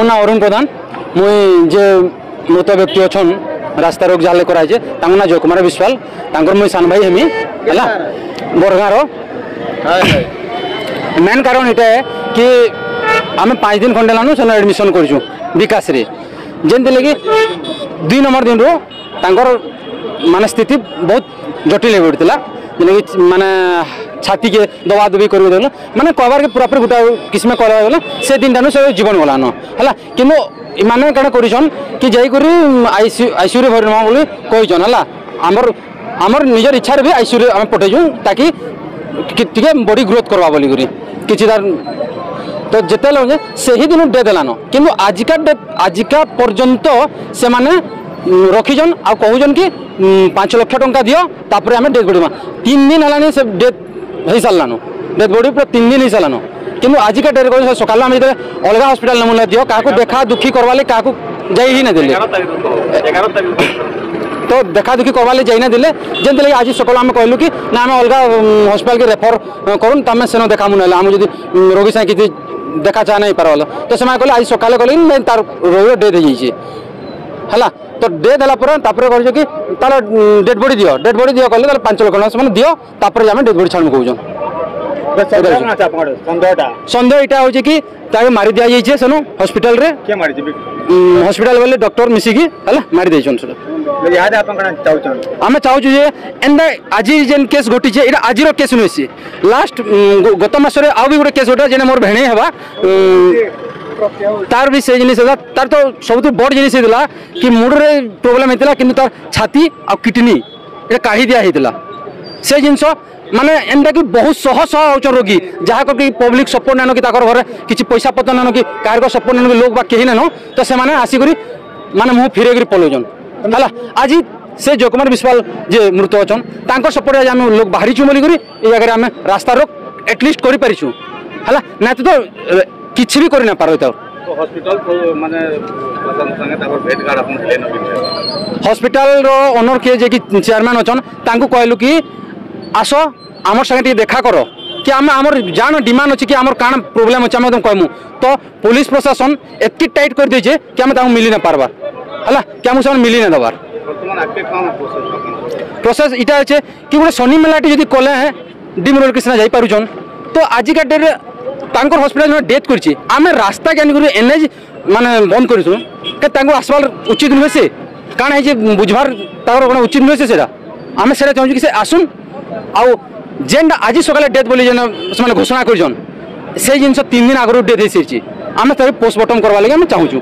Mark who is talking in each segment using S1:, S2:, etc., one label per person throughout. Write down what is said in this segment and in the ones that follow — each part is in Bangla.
S1: মো না অরুণ প্রধান। মুই যে মৃত ব্যক্তি অছন রাস্তা রোগ জালে করা হয়েছে তাঙ্ক না জয়কুমার বিশ্বাল। তাঙ্কর মুই সান ভাই হেমি হ্যাঁ বরগাঁর মেন কারণ এটা কি আমি পাঁচ দিন খন্ডে লানু সেন এডমিশন করছু বিকাশে যেমতিলাগি দুই নম্বর দিন তাঙ্কর মানে স্থিতি বহুত জটিল হয়ে পড়ে মানে মানে छाती के दबा दुबी कर मैंने कहबार प्रपर गोटे किसमें कहला से दिन टाइम से जीवन गलान है कि इन्हें क्या करसन कि जाकर आईसी आईसीयू भरी नुह बोली कहीचन है आमर आमर निजर इच्छार भी आईसीयू आम पठेचु ताकि टे बडी ग्रोथ करवा बोलिकी किसी तार তো যেতলে সেইদিন ডেথ হলান কিন্তু আজিকা ডেথ আজিকা পর্যন্ত সে রখিছন আহজন কি পাঁচ লক্ষ টঙ্কা দিও তাপরে আমি ডেথ করিবা তিন দিন হলানি সে ডেথ হয়ে সারানো ডেড বডি পুরো তিন দিন হয়ে সারানো কিন্তু আজিকা ডেট করে সকালে আমি যেতে অলগা হসপিটাল নমুনা দিও কাহু দেখা দুঃখী করবার লাগে কাহু যাই হি না দিলে তো দেখা দুঃখী করবার লাগে যাই না দিলে যেমন আজ সকালে আমি কহিলু কি না আমি অলগা হসপিটাল কে রেফর করুন তুমি সেন দেখামু না আমি যদি রোগী সাথে কিছু দেখা চা নাই পারল তো সে কলে আজ সকালে কলে তার রোগীর ডেথ হয়ে যাইছে হ্যাঁ তো ডেথ হল পরে তাপরে কইছো কি তাহলে ডেড বডি দিও ডেড বডি দিও কলে তাহলে পাঁচ লক্ষ টাকা সেমানে দিও তাপরে আমি ডেড বডি ছাড়মু কইছো সন্দেহ এটা হচ্ছে কি তাকে মারি দিয়া যাইছে সেনু হসপিটাল রে
S2: কে মারি দিবি
S1: হসপিটাল বলে ডক্টর মিশিকি হ্যাঁ মারি দিয়েছেন সেটা আমি চাহুছু যে এন্তা আজি যে কেস ঘটিছে এটা আজির কেস নুহেছে লাস্ট গত মাসরে আউ বি গোটে কেস গোটা যেটা মোর ভেণেই হওয়া তার ବି ସେ ଜିନିଷ ହେଲା ତାର ତ ସବୁଠୁ ବଡ଼ ଜିନିଷ ହେଇଥିଲା କି ମୁଣ୍ଡରେ ପ୍ରୋବ୍ଲେମ୍ ହେଇଥିଲା କିନ୍ତୁ ତାର ଛାତି ଆଉ କିଡ଼ନୀ ଏଇଟା କାଢ଼ି ଦିଆ ହେଇଥିଲା ସେ ଜିନିଷ ମାନେ ଏନ୍ତାକି ବହୁତ ଶହ ଶହ ହେଉଛନ୍ ରୋଗୀ ଯାହାକୁ କି ପବ୍ଲିକ୍ ସପୋର୍ଟ ନାଇଁନ କି ତାଙ୍କର ଘରେ କିଛି ପଇସା ପତ୍ର ନାଇଁନ କି କାହାରିକ ସପୋର୍ଟ ନାଇଁନ କି ଲୋକ ବା କେହି ନାଇଁନ ତ ସେମାନେ ଆସିକରି ମାନେ ମୁହଁ ଫିରେଇକରି ପଲଉଛନ୍ ହେଲା ଆଜି ସେ ଜୟକୁମାର ବିଶ୍ୱାଲ ଯେ ମୃତ ଅଛନ୍ ତାଙ୍କ ସପୋର୍ଟରେ ଆଜି ଆମେ ଲୋକ ବାହାରିଛୁ ବୋଲିକରି ଏ ଜାଗାରେ ଆମେ ରାସ୍ତାରୋକ ଏଟଲିଷ୍ଟ କରିପାରିଛୁ ହେଲା ନାଇଁ ତ କିଛି ବି କରିନପାର ହୋଇଥାଉ ହସ୍ପିଟାଲର ଓନର କିଏ ଯିଏକି ଚେୟାରମ୍ୟାନ୍ ଅଛନ୍ ତାଙ୍କୁ କହିଲୁ କି ଆସ আমার সাথে টিকি দেখা কর। কি আমি আমার জান ডিমান্ড অছি কি আমার কাণ প্রোবলেম অছে আমি তুমি কহমু তো পুলিশ প্রশাসন এতকি টাইট করে দিয়েছে কি আমি তাকে মিলি না পারবার হ্যাঁ কি আমি সে মিলি না দেবার প্রসেস এটা আছে কি গোটে শনি মেলাটি যদি কলে ডিমরোল কৃষ্ণা যাইপারুছন তো আজিকা ডেট্রে ତାଙ୍କର ହସ୍ପିଟାଲ ଜଣେ ଡେଥ୍ କରିଛି ଆମେ ରାସ୍ତା କେମିତି କରିବୁ ଏନ୍ଏଚ୍ ମାନେ ବନ୍ଦ କରିଛୁ କେ ତାଙ୍କୁ ଆସିବାର ଉଚିତ ନୁହେଁ ସେ କାଣା ହେଇଛି ବୁଝବାର ତାଙ୍କର କ'ଣ ଉଚିତ ନୁହେଁ ସେ ସେଇଟା ଆମେ ସେଇଟା ଚାହୁଁଛୁ କି ସେ ଆସୁନ୍ ଆଉ ଯେନ୍ଟା ଆଜି ସକାଳେ ଡେଥ୍ ବୋଲି ଯେନ୍ ସେମାନେ ଘୋଷଣା କରିଛନ୍ ସେଇ ଜିନିଷ ତିନି ଦିନ ଆଗରୁ ଡେଥ୍ ହେଇସାରିଛି ଆମେ ତାର ପୋଷ୍ଟମର୍ଟମ୍ କରିବା ଲାଗି ଆମେ ଚାହୁଁଛୁ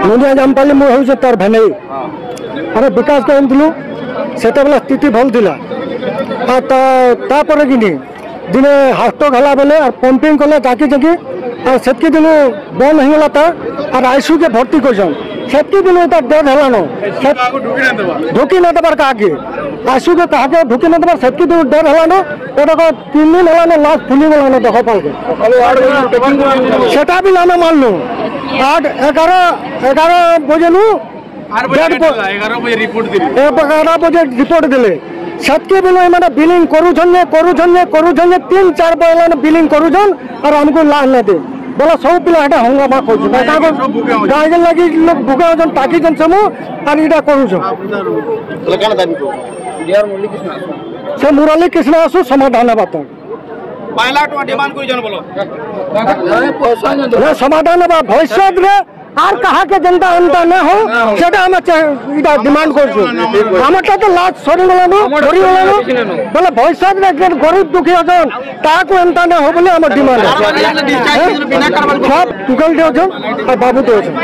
S3: চাহুছু ମୁନିଆ ଜାମପାଲି ମୁଁ ହେଉଛି ତାର ଭେନେଇ ଆମେ ବିକାଶ କରିଥିଲୁ ସେତେବେଳେ ସ୍ଥିତି ଭଲ ଥିଲା ଆଉ ତା ତାପରେ କିନି ଦିନେ ହାଷ୍ଟକ୍ ହେଲା ବେଲେ ଆଉ ପମ୍ପିଂ କଲେ ଜାକି ଜାକି ଆଉ ସେତ୍କି ଦିନ ବନ୍ଦ ହେଇଗଲା ତା আর আইসুকে ভর্তি করছেন সেতকি দিন তার ডেথ হেলানো ঢুকি না দেবার কাকে আইসুকে কাহাকে ঢুকি না দেবার সেতকি দিন ডেথ হেলানো ওটা তিন দিন হেলানো লাস্ট ফুলি গেলানো দেখ পালকে সেটা বি আমি মানলু আট এগারো এগারো বজেনু এগারো বজে রিপোর্ট দিলে। সেতকে বেলে মানে বিলিং করুছন করুছন করুছন তিন চার বইলে বিলিং করুছন আর আমি লাভ না দে। বলে সব পিলা এটা হঙ্গামা করছে। গাইজ লাগি লোক ভুকে হচ্ছেন তাকিছেন সমু আর এটা করুছন সে মুরলী কৃষ্ণ আসু সমাধান হবা তার ଆସୁ
S2: ସମାଧାନ ହେବା ତ পাঁচ লাখ টাকা ডিমান্ড করেছেন বলো
S3: ଏ ସମାଧାନ ହେବା ଭବିଷ୍ୟତରେ আর কাহাকে যেনটা এনটা না হোক সেটা আমি এটা ডিমান্ড করছি আমারটা তো লাস্ট সরিগলানো সরিগলানো বলে ভবিষ্যতে যে গরিব দুঃখী অছেন তাহাকে এনটা না হোক বলে আমার ডিমান্ড সব টুকালটি অছেন আর বাবুতে অছেন